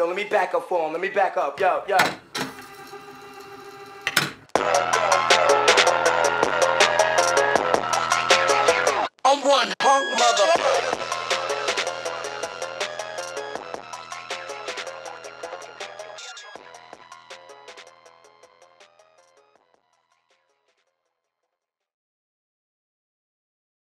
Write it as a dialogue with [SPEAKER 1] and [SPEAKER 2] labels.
[SPEAKER 1] Yo, let me back up for him. Let me back up. Yo, yo.